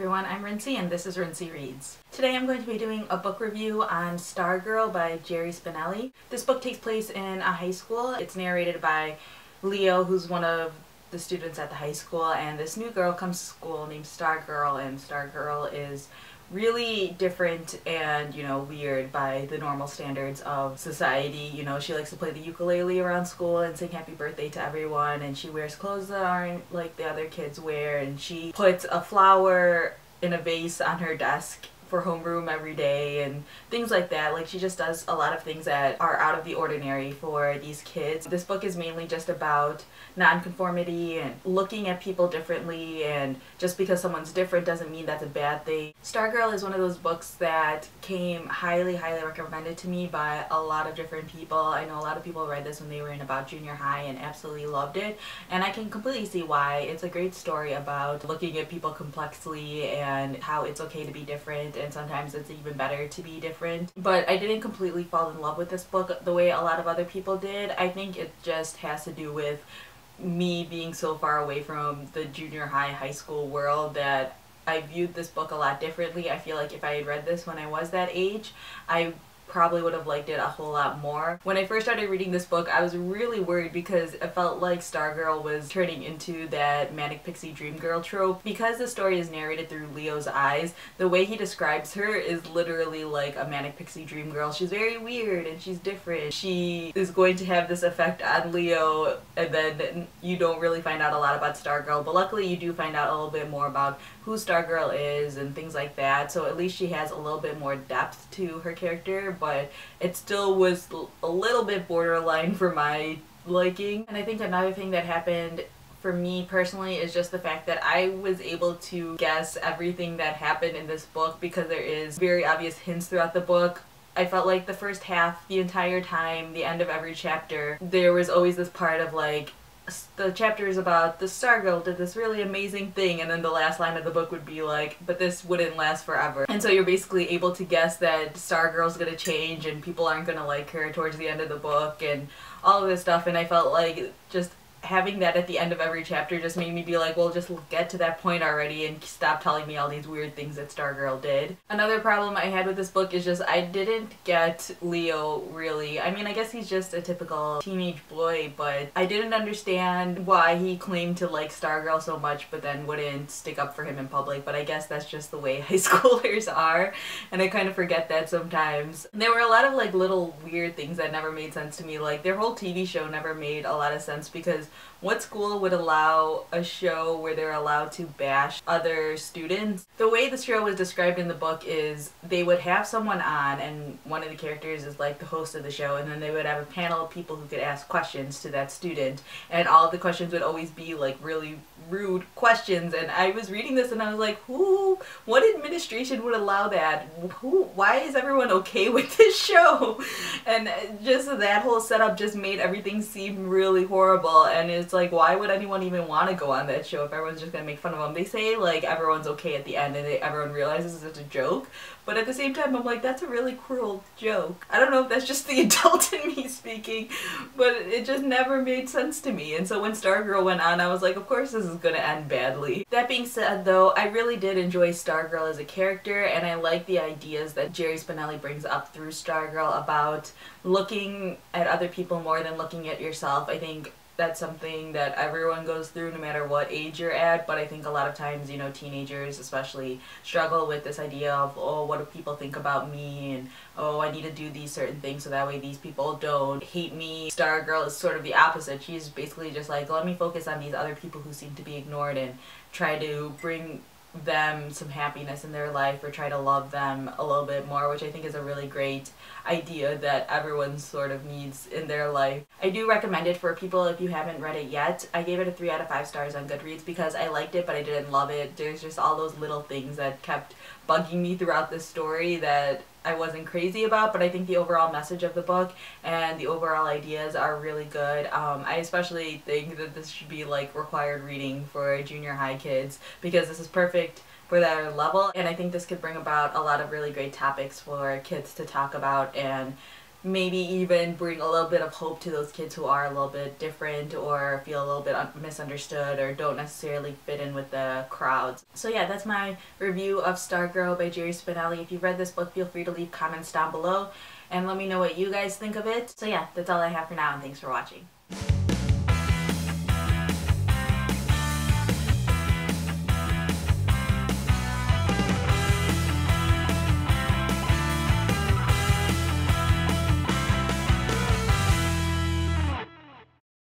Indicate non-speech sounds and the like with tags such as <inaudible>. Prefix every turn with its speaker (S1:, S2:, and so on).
S1: everyone, I'm Rincey and this is Rincey Reads. Today I'm going to be doing a book review on Stargirl by Jerry Spinelli. This book takes place in a high school. It's narrated by Leo, who's one of the students at the high school, and this new girl comes to school named Stargirl, and Stargirl is really different and you know weird by the normal standards of society. You know she likes to play the ukulele around school and sing happy birthday to everyone and she wears clothes that aren't like the other kids wear and she puts a flower in a vase on her desk for homeroom every day and things like that. Like she just does a lot of things that are out of the ordinary for these kids. This book is mainly just about nonconformity and looking at people differently and just because someone's different doesn't mean that's a bad thing. Stargirl is one of those books that came highly highly recommended to me by a lot of different people. I know a lot of people read this when they were in about junior high and absolutely loved it and I can completely see why. It's a great story about looking at people complexly and how it's okay to be different and sometimes it's even better to be different. But I didn't completely fall in love with this book the way a lot of other people did. I think it just has to do with me being so far away from the junior high, high school world that I viewed this book a lot differently. I feel like if I had read this when I was that age, I probably would have liked it a whole lot more. When I first started reading this book, I was really worried because it felt like Stargirl was turning into that manic pixie dream girl trope. Because the story is narrated through Leo's eyes, the way he describes her is literally like a manic pixie dream girl. She's very weird and she's different. She is going to have this effect on Leo and then you don't really find out a lot about Stargirl, but luckily you do find out a little bit more about who Stargirl is and things like that. So at least she has a little bit more depth to her character, but it still was a little bit borderline for my liking. And I think another thing that happened for me personally is just the fact that I was able to guess everything that happened in this book because there is very obvious hints throughout the book I felt like the first half, the entire time, the end of every chapter, there was always this part of like, the chapter is about the Stargirl did this really amazing thing, and then the last line of the book would be like, but this wouldn't last forever. And so you're basically able to guess that Stargirl's gonna change and people aren't gonna like her towards the end of the book and all of this stuff, and I felt like just having that at the end of every chapter just made me be like, well, just get to that point already and stop telling me all these weird things that Stargirl did. Another problem I had with this book is just I didn't get Leo really. I mean, I guess he's just a typical teenage boy, but I didn't understand why he claimed to like Stargirl so much but then wouldn't stick up for him in public, but I guess that's just the way <laughs> high schoolers are, and I kind of forget that sometimes. There were a lot of like little weird things that never made sense to me, like their whole TV show never made a lot of sense because what school would allow a show where they're allowed to bash other students? The way the show was described in the book is they would have someone on and one of the characters is like the host of the show and then they would have a panel of people who could ask questions to that student. And all the questions would always be like really rude questions. And I was reading this and I was like who what administration would allow that? Who why is everyone okay <laughs> with this show? And just that whole setup just made everything seem really horrible. and it's like why would anyone even want to go on that show if everyone's just gonna make fun of them they say like everyone's okay at the end and they, everyone realizes it's a joke but at the same time I'm like that's a really cruel joke. I don't know if that's just the <laughs> adult in me speaking but it just never made sense to me. And so when Stargirl went on I was like of course this is gonna end badly. That being said though I really did enjoy Stargirl as a character and I like the ideas that Jerry Spinelli brings up through Stargirl about looking at other people more than looking at yourself. I think that's something that everyone goes through no matter what age you're at but I think a lot of times you know teenagers especially struggle with this idea of oh what do people think about me and oh I need to do these certain things so that way these people don't hate me. Stargirl is sort of the opposite. She's basically just like let me focus on these other people who seem to be ignored and try to bring them some happiness in their life or try to love them a little bit more, which I think is a really great idea that everyone sort of needs in their life. I do recommend it for people if you haven't read it yet. I gave it a 3 out of 5 stars on Goodreads because I liked it but I didn't love it. There's just all those little things that kept bugging me throughout the story that I wasn't crazy about, but I think the overall message of the book and the overall ideas are really good. Um, I especially think that this should be like required reading for junior high kids because this is perfect for their level and I think this could bring about a lot of really great topics for kids to talk about and maybe even bring a little bit of hope to those kids who are a little bit different or feel a little bit misunderstood or don't necessarily fit in with the crowds. So yeah, that's my review of Stargirl by Jerry Spinelli. If you've read this book, feel free to leave comments down below and let me know what you guys think of it. So yeah, that's all I have for now and thanks for watching.